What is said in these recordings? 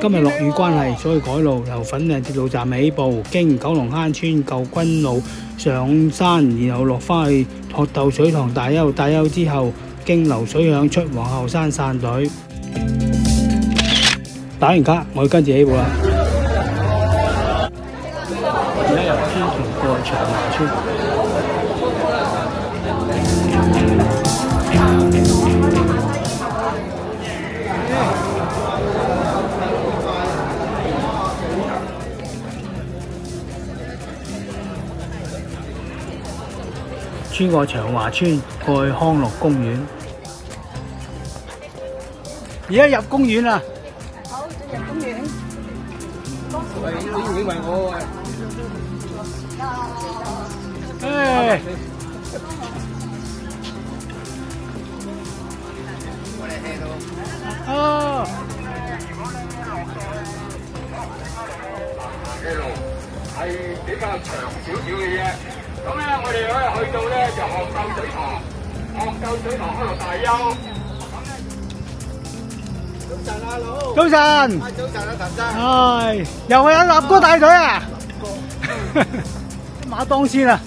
今日落雨關係，所以改路，由粉嶺鐵路站起步，經九龍坑村舊軍路上山，然後落返去學鬥水塘大休，大休之後經流水響出皇后山散队。打完卡，我要跟住起步啦。而家由天橋過長華村。穿過長華村，過去康樂公園。而家入公園啦！好，進入公園。喂，你以為我唉，哦，嘅路係比較長少少嘅啫。咁咧，我哋可以去到咧就學救水塘，學救水塘開到大休。早晨啊，老。早晨，早晨啊，陳生。唉，又係阿立哥帶隊啊！馬當先啊！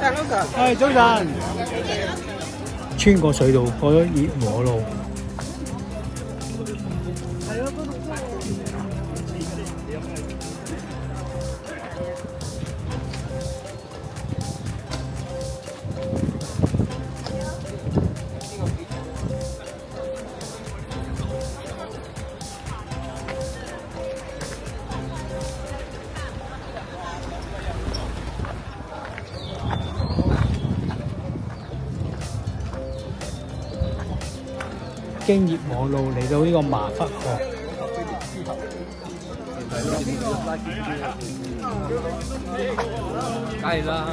大佬哥。係早晨，穿過隧道過咗熱和路。經熱和路嚟到呢个麻忽河，梗係啦。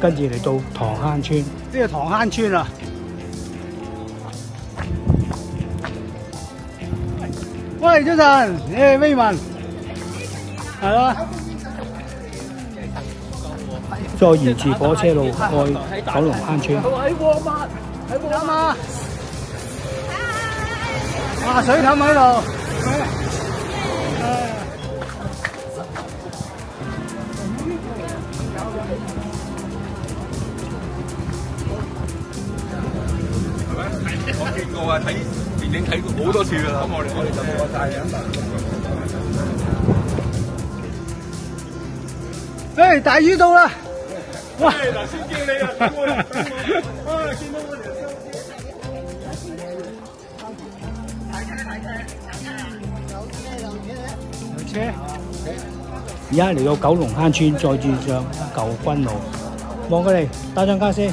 跟住嚟到塘坑村。呢个塘坑村啊！喂，早晨，你係威文，系啦。再沿住火車路去九龍坑村。喺旺物，喺旺物。哇！水氹喺度。我見過啊，睇電影睇過好多次㗎啦。咁我哋我哋就冇大飲誒，大魚到啦！哇！嗱，先叫你啊，等我啦，等我啦。啊，見到我哋有車。而家嚟到九龍坑村，再轉上舊軍路，望過嚟打張卡先。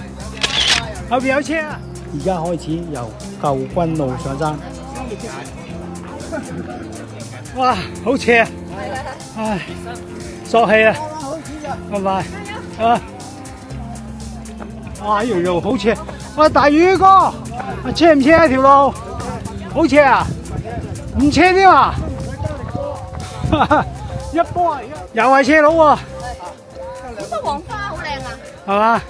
後邊有車啊！而家開始由舊軍路上山。哇，好斜啊！唉，索氣啊！拜拜。啊！哇，呢條路好斜。喂，大宇哥，斜唔斜啊條路？好斜啊！唔斜添啊！一波啊！又係斜佬喎，嗰個黃花好靚啊！係嘛？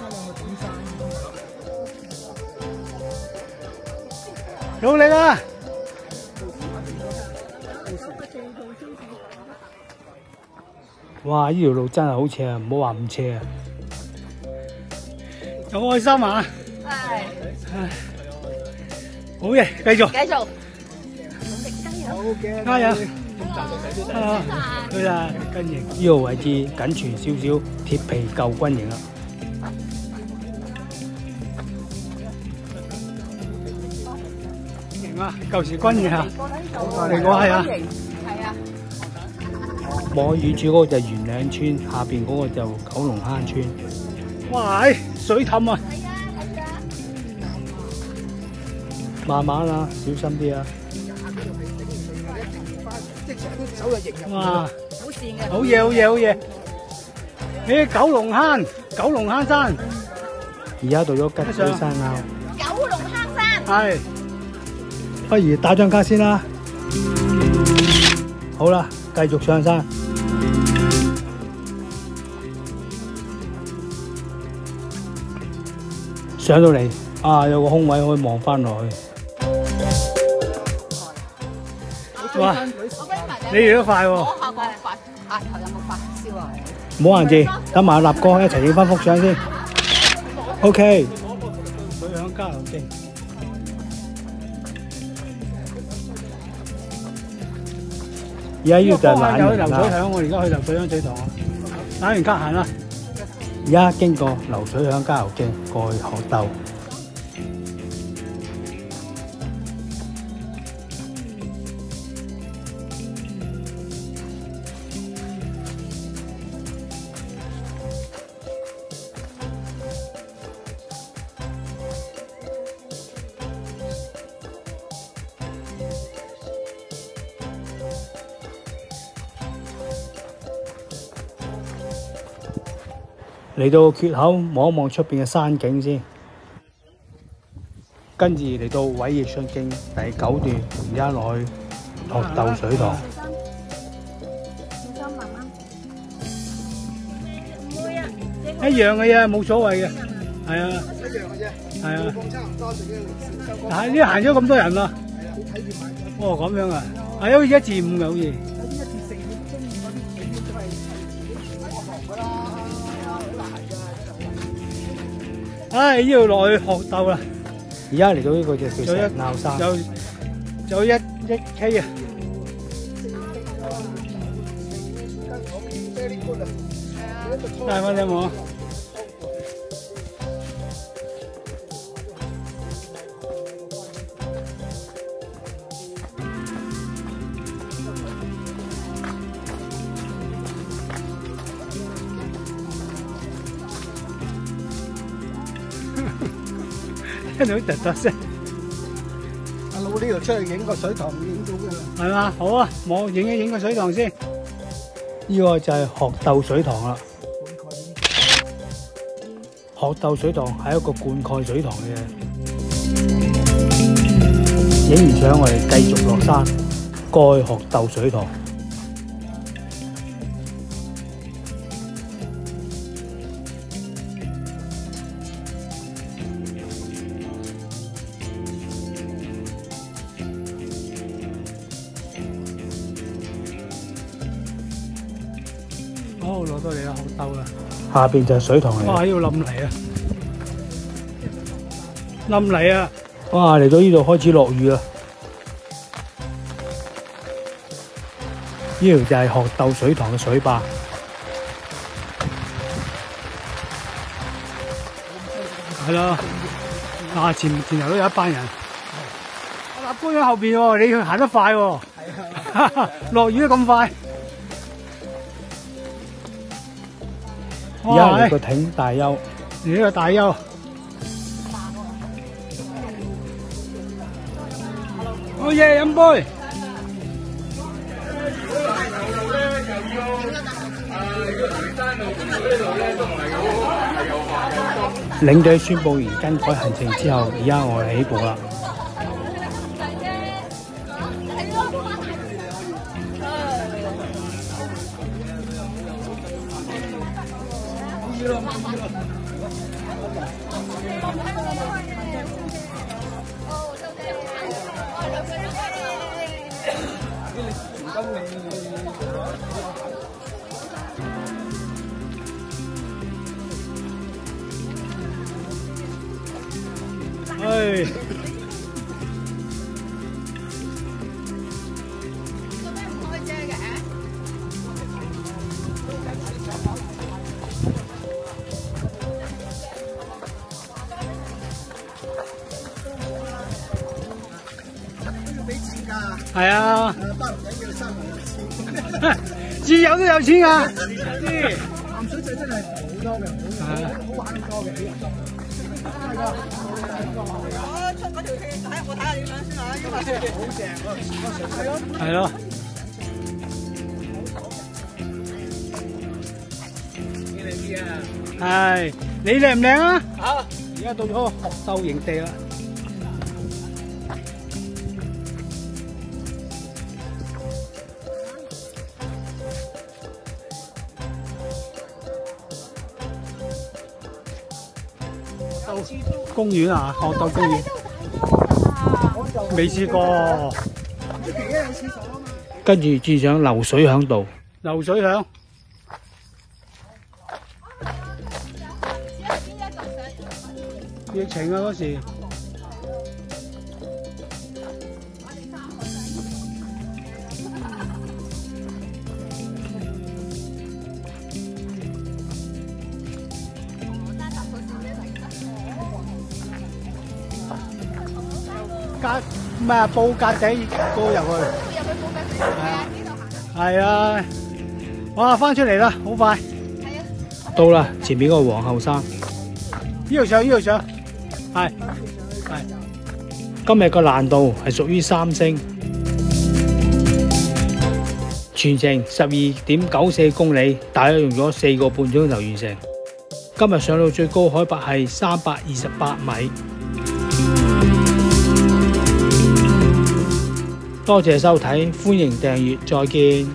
努力啊！哇！呢條路真係好斜啊，唔好話唔斜啊！有愛心啊！係，唉，好嘅，繼續繼續。加油！啊，對啦，跟營呢個位置緊存少少鐵皮舊軍營啦。營啊，舊時軍營啊，嚟過係啊。係啊，望遠處嗰個就係元嶺村，下邊嗰個就九龍坑村。哇！唉水氹啊！係啊，係啊。慢慢啊，小心啲啊！哇！好跣嘅。好嘢，好嘢，好嘢！呢九龍坑，九龍坑山，而家到咗吉水山坳，九龍坑山。係，不如打張卡先啦。好啦，繼續上山。上到嚟啊，有個空位可以望翻落去。哇！我俾埋你哋都快喎，摸下個發額頭有冇發燒啊？唔好閒字，等埋阿立哥一齊影翻幅相先。OK。水響交流徑。而家呢度就係懶有人啦。流水響，我而家去流水響水塘啊！打完卡行啦，而家經過流水響加油徑過去學道。嚟到缺口望一望出边嘅山景先，跟住嚟到偉業信徑第九段，而家落去學鬥水塘。一样嘅啫，冇所谓嘅，系啊，一样嘅啫，系啊。放差唔多，仲要小收工。但係呢行咗咁多人啦，係啊，你睇住買咗。哦咁样啊，系好似一至五嘅好似，唉呢度落去學鬥啦，而家嚟到呢個就叫仲有石坳山，就就一一 K 啊，Very good 啊！帶翻你冇？聽到突突聲，阿老呢度出去影個水塘影到㗎啦。係嘛？好啊，我影一影個水塘先。呢個就係學鬥水塘啦。學鬥水塘係一個灌溉水塘嘅。影完相，我哋繼續落山，過去學鬥水塘。好，攞到嚟啦，學鬥啦。下邊就係水塘嚟哇！啦。呢度冧泥啊，冧泥啊！哇！嚟到呢度開始落雨啦。呢條就係學鬥水塘嘅水壩。係咯，啊前前頭都有一班人。阿立官喺後邊喎，你行得快喎。落雨都咁快。而家哇！嚟個艇大休。你呢個大休。好嘢，飲杯。領隊宣佈完更改行程之後，而家我哋起步啦。唉，要自由都有錢㗎。鹹水仔真係好多嘅，好係啊好玩得多嘅。我出嗰條戲，睇我睇下影相先啊，因為好正喎，係咯。係咯。係，你靚唔靚啊？啊！而家到咗學鬥營地啦。公園啊，學鬥公園，未試過，跟住注上流水響度，流水響，疫情啊嗰時，格咩啊？布格仔过入去。係啊，哇！翻出嚟啦，好快！到啦前面嗰個皇后山。呢度上，呢度上，係係今日個難度係屬於三星，全程十二點九四公里，大約用咗四個半鐘頭完成。今日上到最高海拔係三百二十八米。多謝收睇，歡迎訂閱，再見。